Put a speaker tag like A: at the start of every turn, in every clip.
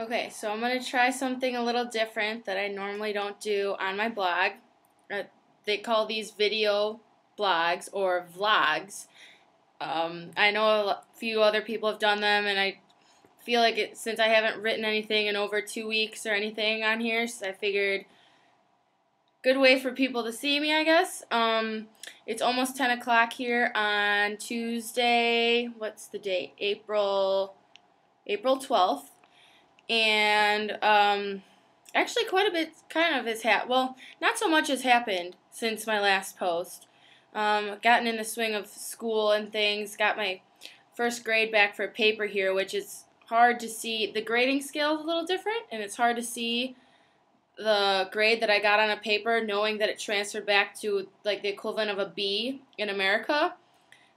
A: Okay, so I'm going to try something a little different that I normally don't do on my blog. Uh, they call these video blogs or vlogs. Um, I know a few other people have done them, and I feel like it since I haven't written anything in over two weeks or anything on here, so I figured good way for people to see me, I guess. Um, it's almost 10 o'clock here on Tuesday. What's the date? April April 12th and um, actually quite a bit kind of has happened. Well, not so much has happened since my last post. Um, gotten in the swing of school and things. Got my first grade back for a paper here, which is hard to see. The grading scale is a little different, and it's hard to see the grade that I got on a paper, knowing that it transferred back to like the equivalent of a B in America.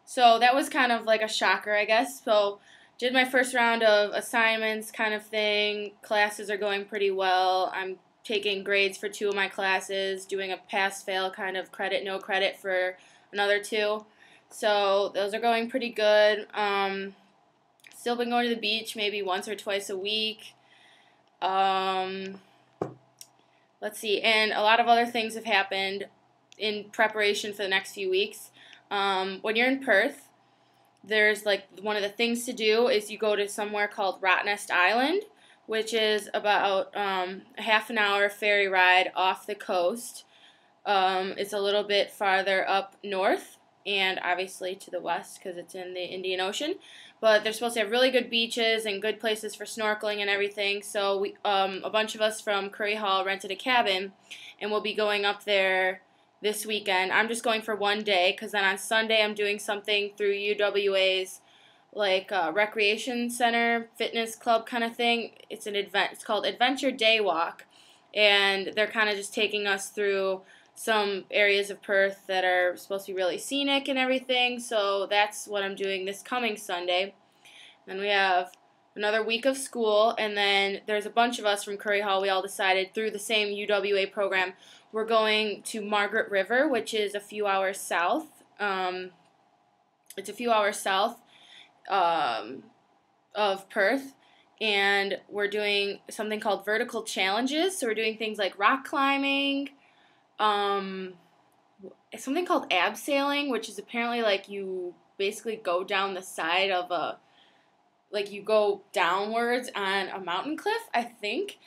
A: So that was kind of like a shocker, I guess. So did my first round of assignments kind of thing. Classes are going pretty well. I'm taking grades for two of my classes, doing a pass fail kind of credit, no credit for another two. So those are going pretty good. Um, still been going to the beach maybe once or twice a week. Um, let's see, and a lot of other things have happened in preparation for the next few weeks. Um, when you're in Perth, there's like one of the things to do is you go to somewhere called Rottnest Island, which is about um, a half an hour ferry ride off the coast. Um, it's a little bit farther up north and obviously to the west because it's in the Indian Ocean. But they're supposed to have really good beaches and good places for snorkeling and everything. So we, um, a bunch of us from Currie Hall rented a cabin, and we'll be going up there this weekend. I'm just going for one day because then on Sunday I'm doing something through UWA's like uh, recreation center fitness club kind of thing. It's an event. It's called Adventure Day Walk, and they're kind of just taking us through some areas of Perth that are supposed to be really scenic and everything. So that's what I'm doing this coming Sunday. Then we have another week of school, and then there's a bunch of us from Currie Hall. We all decided through the same UWA program we're going to Margaret River, which is a few hours south. Um, it's a few hours south um, of Perth. And we're doing something called vertical challenges. So we're doing things like rock climbing, um, something called abseiling, which is apparently like you basically go down the side of a, like you go downwards on a mountain cliff, I think.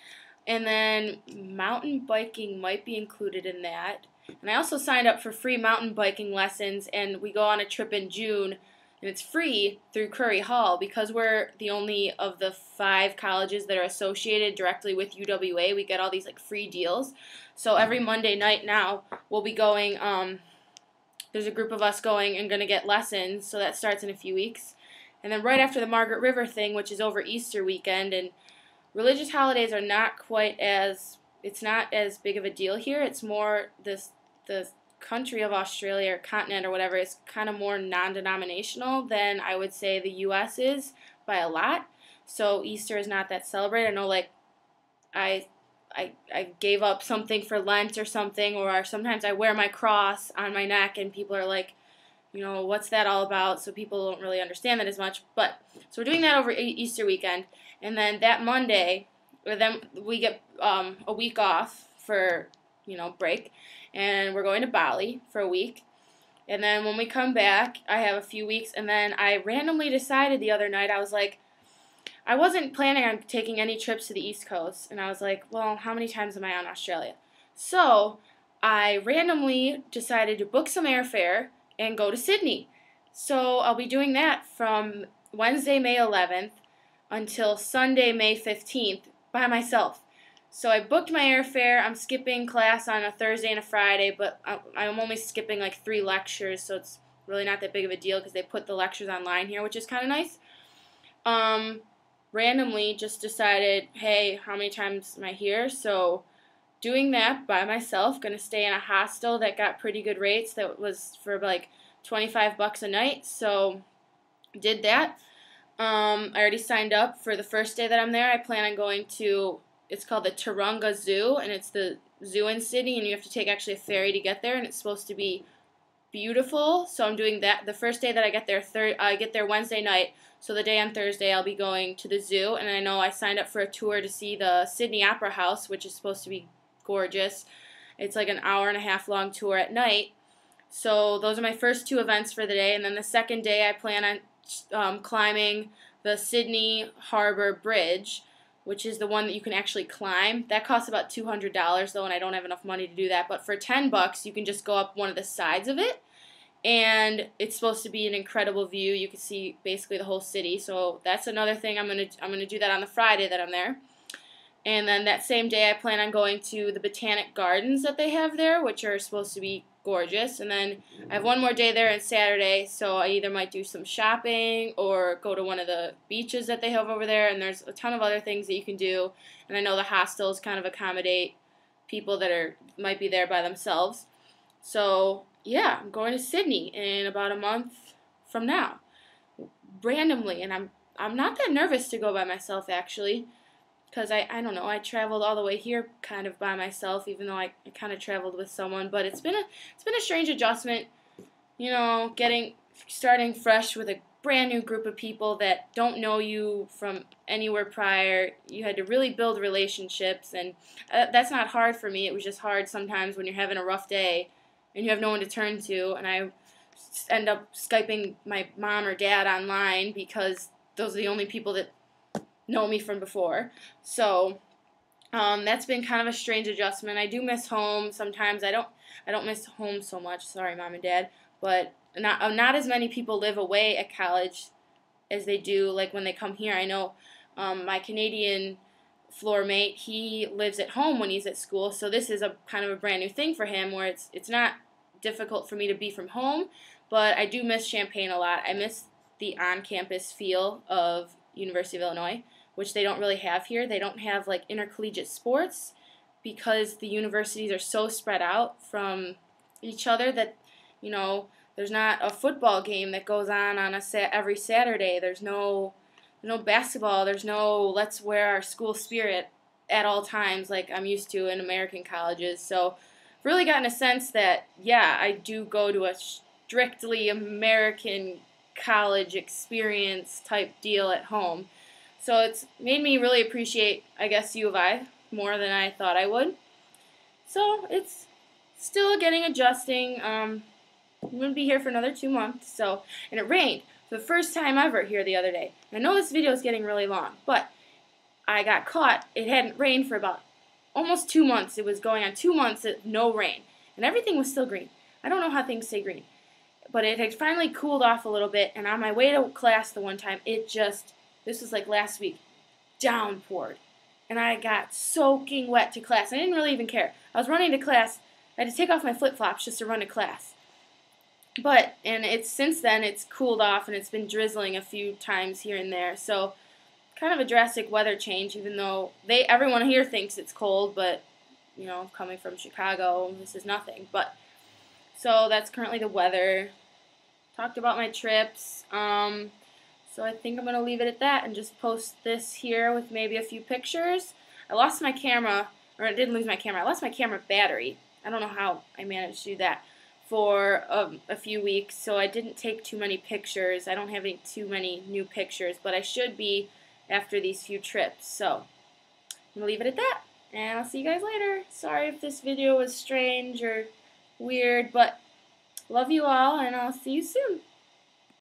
A: And then mountain biking might be included in that. And I also signed up for free mountain biking lessons, and we go on a trip in June, and it's free through Currie Hall because we're the only of the five colleges that are associated directly with UWA. We get all these like free deals. So every Monday night now, we'll be going. Um, there's a group of us going and to get lessons, so that starts in a few weeks. And then right after the Margaret River thing, which is over Easter weekend, and religious holidays are not quite as it's not as big of a deal here. It's more this the country of Australia or continent or whatever is kind of more non-denominational than I would say the U.S. is by a lot. So Easter is not that celebrated. I know like I I, I gave up something for Lent or something, or sometimes I wear my cross on my neck, and people are like, you know, what's that all about? So people don't really understand that as much. But so we're doing that over Easter weekend, and then that Monday, or then we get um, a week off for you know break, and we're going to Bali for a week. And then when we come back, I have a few weeks, and then I randomly decided the other night I was like, I wasn't planning on taking any trips to the East Coast, and I was like, well, how many times am I on Australia? So I randomly decided to book some airfare and go to Sydney. So I'll be doing that from Wednesday, May 11th until Sunday, May 15th by myself. So I booked my airfare. I'm skipping class on a Thursday and a Friday, but I'm only skipping like three lectures, so it's really not that big of a deal because they put the lectures online here, which is kind of nice. Um, randomly just decided, hey, how many times am I here? So doing that by myself, gonna stay in a hostel that got pretty good rates that was for like 25 bucks a night. So did that. Um, I already signed up for the first day that I'm there. I plan on going to, it's called the Taronga Zoo, and it's the zoo in Sydney, and you have to take actually a ferry to get there, and it's supposed to be beautiful. So I'm doing that the first day that I get there. Thir- I get there Wednesday night. So the day on Thursday, I'll be going to the zoo, and I know I signed up for a tour to see the Sydney Opera House, which is supposed to be gorgeous. It's like an hour and a half long tour at night. So those are my first two events for the day, and then the second day I plan on um, climbing the Sydney Harbor Bridge, which is the one that you can actually climb. That costs about two hundred dollars though, and I don't have enough money to do that. But for ten bucks, you can just go up one of the sides of it, and it's supposed to be an incredible view. You can see basically the whole city. So that's another thing. I'm gonna I'm gonna do that on the Friday that I'm there. And then that same day, I plan on going to the Botanic Gardens that they have there, which are supposed to be gorgeous. And then I have one more day there on Saturday, so I either might do some shopping or go to one of the beaches that they have over there. And there's a ton of other things that you can do. And I know the hostels kind of accommodate people that are might be there by themselves. So yeah, I'm going to Sydney in about a month from now, randomly, and I'm I'm not that nervous to go by myself actually because I, I don't know I traveled all the way here kind of by myself even though I, I kind of traveled with someone but it's been a it's been a strange adjustment you know getting starting fresh with a brand new group of people that don't know you from anywhere prior. You had to really build relationships and uh, that's not hard for me. It was just hard sometimes when you're having a rough day and you have no one to turn to and I end up skyping my mom or dad online because those are the only people that know me from before. So um, that's been kind of a strange adjustment. I do miss home sometimes. I don't I don't miss home so much. Sorry, mom and dad, but not uh, not as many people live away at college as they do like when they come here. I know um, my Canadian floor mate he lives at home when he's at school, so this is a kind of a brand new thing for him where it's it's not difficult for me to be from home, but I do miss Champaign a lot. I miss the on-campus feel of University of Illinois which they don't really have here. They don't have like intercollegiate sports because the universities are so spread out from each other that you know there's not a football game that goes on on a sa- every Saturday. There's no no basketball. There's no let's wear our school spirit at all times like I'm used to in American colleges. So I've really gotten a sense that yeah, I do go to a strictly American college experience type deal at home. So it's made me really appreciate, I guess, U of I more than I thought I would. So it's still getting adjusting. Um, I'm going to be here for another two months. So, and it rained for the first time ever here the other day. I know this video is getting really long, but I got caught. It hadn't rained for about almost two months. It was going on two months of no rain, and everything was still green. I don't know how things stay green, but it had finally cooled off a little bit. And on my way to class the one time, it just this was like last week, downpoured. And I got soaking wet to class. I didn't really even care. I was running to class. I had to take off my flip flops just to run to class. But and it's since then it's cooled off and it's been drizzling a few times here and there. So kind of a drastic weather change, even though they everyone here thinks it's cold, but you know, coming from Chicago, this is nothing. But so that's currently the weather. Talked about my trips. Um, so I think I'm going to leave it at that and just post this here with maybe a few pictures. I lost my camera, or I didn't lose my camera. I lost my camera battery. I don't know how I managed to do that for um, a few weeks, so I didn't take too many pictures. I don't have any too many new pictures, but I should be after these few trips. So I'm going to leave it at that, and I'll see you guys later. Sorry if this video was strange or weird, but love you all, and I'll see you soon.